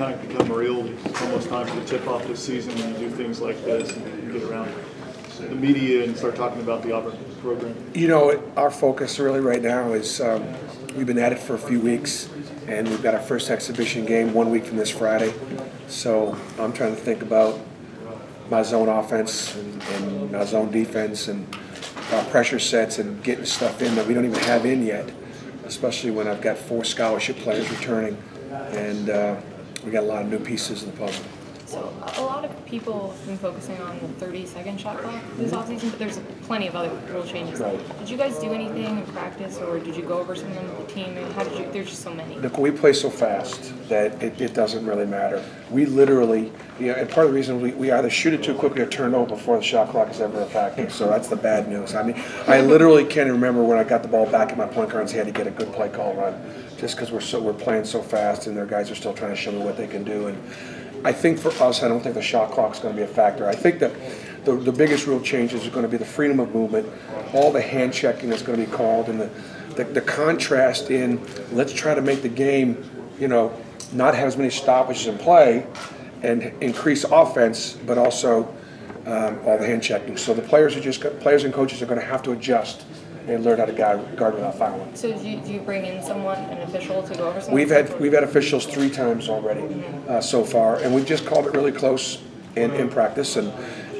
kind of become real? Almost time for the tip-off this season when you do things like this and get around the media and start talking about the Auburn program. You know, our focus really right now is um, we've been at it for a few weeks, and we've got our first exhibition game one week from this Friday. So I'm trying to think about my zone offense and, and my zone defense and our pressure sets and getting stuff in that we don't even have in yet, especially when I've got four scholarship players returning and uh, we got a lot of new pieces in the puzzle. So a lot of people have been focusing on the 30 second shot clock this offseason, but there's plenty of other rule changes. Right. Did you guys do anything in practice, or did you go over some of them with the team? And how did you? There's just so many. Look, we play so fast that it, it doesn't really matter. We literally, you know, and part of the reason we, we either shoot it too quickly or turn it over before the shot clock is ever a factor. So that's the bad news. I mean, I literally can't remember when I got the ball back in my point guard and had to get a good play call run, just because we're so we're playing so fast and their guys are still trying to show me what they can do. And I think for us, I don't think the shot clock is going to be a factor. I think that the, the biggest real changes are going to be the freedom of movement, all the hand checking that's going to be called, and the, the, the contrast in let's try to make the game, you know, not have as many stoppages in play and increase offense, but also um, all the hand checking. So the players are just players and coaches are going to have to adjust and learn how to guard, guard without fouling. So do you, do you bring in someone, an official, to go over something? We've had we've had officials three times already uh, so far, and we've just called it really close in, in practice, and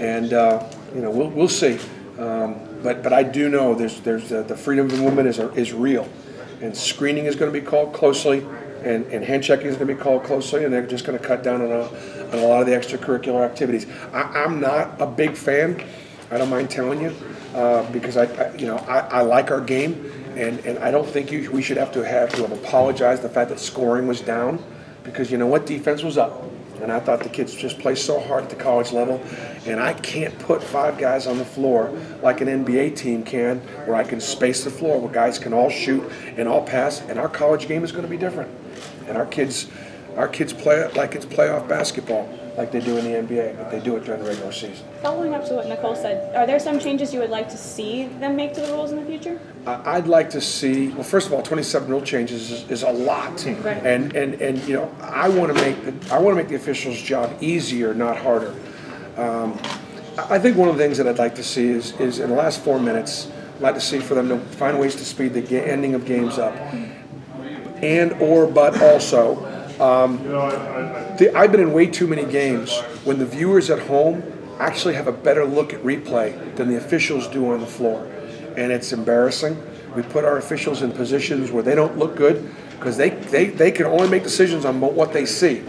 and uh, you know we'll we'll see. Um, but but I do know there's there's uh, the freedom of movement is is real, and screening is going to be called closely, and, and hand checking is going to be called closely, and they're just going to cut down on a, on a lot of the extracurricular activities. I, I'm not a big fan. I don't mind telling you uh, because I, I, you know I, I like our game, and, and I don't think you, we should have to have to have apologized the fact that scoring was down because you know what defense was up. And I thought the kids just play so hard at the college level. And I can't put five guys on the floor like an NBA team can, where I can space the floor, where guys can all shoot and all pass. And our college game is going to be different. And our kids, our kids play it like it's playoff basketball like they do in the NBA, but they do it during the regular season. Following up to what Nicole said, are there some changes you would like to see them make to the rules in the future? I'd like to see. Well, first of all, 27 rule changes is, is a lot, right. and and and you know, I want to make the I want to make the officials' job easier, not harder. Um, I think one of the things that I'd like to see is is in the last four minutes, I'd like to see for them to find ways to speed the ending of games up, and or but also um, the, I've been in way too many games when the viewers at home actually have a better look at replay than the officials do on the floor. And it's embarrassing. We put our officials in positions where they don't look good because they, they, they can only make decisions on what they see.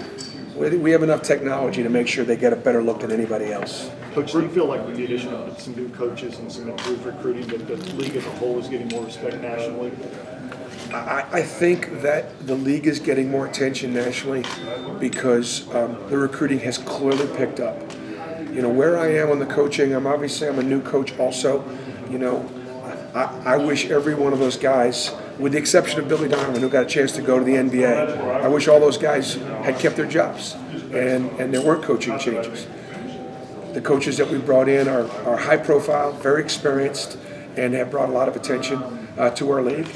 We have enough technology to make sure they get a better look than anybody else. Coach, do you feel like with the addition of some new coaches and some improved recruiting that the league as a whole is getting more respect nationally? I, I, think that the league is getting more attention nationally because um, the recruiting has clearly picked up. You know, where I am on the coaching, I'm obviously I'm a new coach also. You know, I, I wish every one of those guys, with the exception of Billy Donovan, who got a chance to go to the NBA, I wish all those guys had kept their jobs and, and there weren't coaching changes. The coaches that we brought in are, are high profile, very experienced, and have brought a lot of attention uh, to our league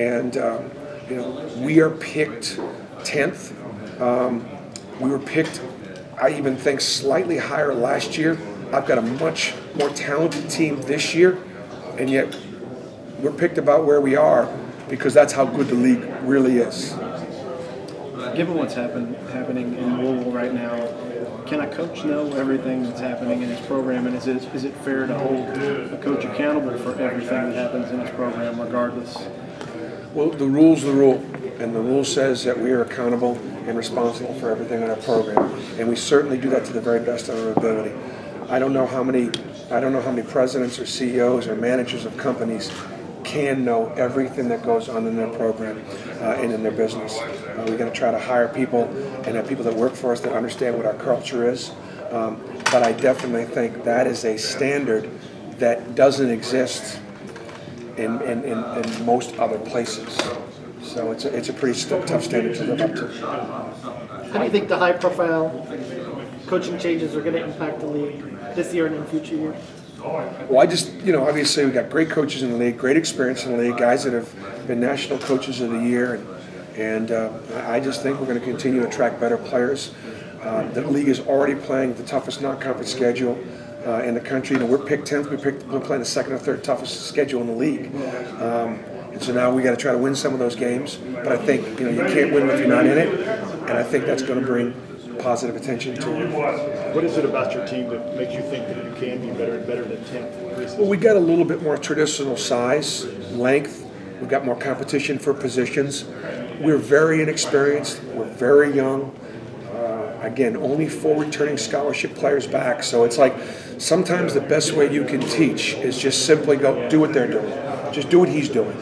and um, you know we are picked 10th. Um, we were picked, I even think, slightly higher last year. I've got a much more talented team this year, and yet we're picked about where we are because that's how good the league really is. Given what's happen, happening in Louisville right now, can a coach know everything that's happening in his program, and is it, is it fair to hold a coach accountable for everything that happens in his program, regardless? Well, the rule's the rule, and the rule says that we are accountable and responsible for everything in our program, and we certainly do that to the very best of our ability. I don't know how many, I don't know how many presidents or CEOs or managers of companies can know everything that goes on in their program uh, and in their business. Uh, we're going to try to hire people and have people that work for us that understand what our culture is. Um, but I definitely think that is a standard that doesn't exist in, in, in, in most other places. So it's a, it's a pretty st- tough standard to live up to. How do you think the high profile coaching changes are going to impact the league this year and in future years? Well, I just, you know, obviously we've got great coaches in the league, great experience in the league, guys that have been national coaches of the year and, And uh, I just think we're going to continue to attract better players. Uh, the league is already playing the toughest non-conference schedule uh, in the country. You know, we're picked 10th. We picked, we're playing the second or third toughest schedule in the league. Um, and so now we got to try to win some of those games. But I think you know you can't win if you're not in it. And I think that's going to bring positive attention to it. What is it about your team that makes you think that you can be better and better than 10th? Well, we got a little bit more traditional size, length. We've got more competition for positions. We're very inexperienced. We're very young. Uh, again, only four returning scholarship players back. So it's like sometimes the best way you can teach is just simply go do what they're doing. Just do what he's doing.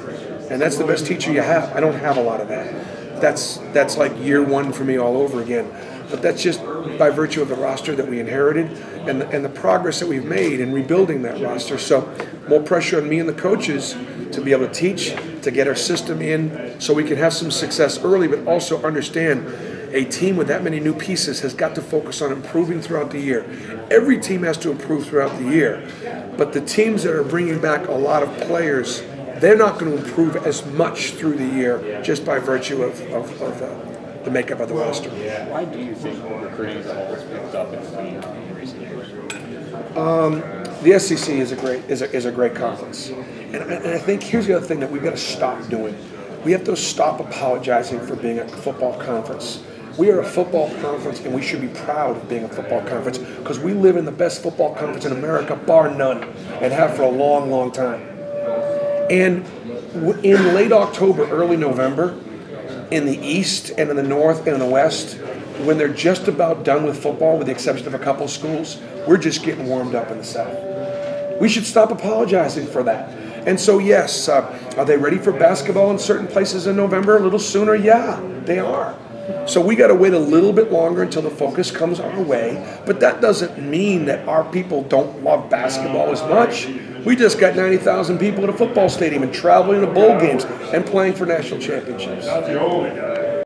And that's the best teacher you have. I don't have a lot of that. That's that's like year one for me all over again. But that's just by virtue of the roster that we inherited and the, and the progress that we've made in rebuilding that roster. So more pressure on me and the coaches to be able to teach, to get our system in so we can have some success early, but also understand a team with that many new pieces has got to focus on improving throughout the year. Every team has to improve throughout the year, but the teams that are bringing back a lot of players, they're not going to improve as much through the year just by virtue of, of, of uh, the makeup of the roster. Why do you think recruiting as a whole has picked up in recent years? The SEC is a great is a, is a great conference, and, I- and I think here's the other thing that we've got to stop doing. We have to stop apologizing for being a football conference. We are a football conference, and we should be proud of being a football conference because we live in the best football conference in America, bar none, and have for a long, long time. And in late October, early November, in the East and in the North and in the West, when they're just about done with football, with the exception of a couple schools, we're just getting warmed up in the South. We should stop apologizing for that. And so, yes, uh, are they ready for basketball in certain places in November a little sooner? Yeah, they are. So we got to wait a little bit longer until the focus comes our way. But that doesn't mean that our people don't love basketball as much. We just got 90,000 people at a football stadium and traveling to bowl games and playing for national championships.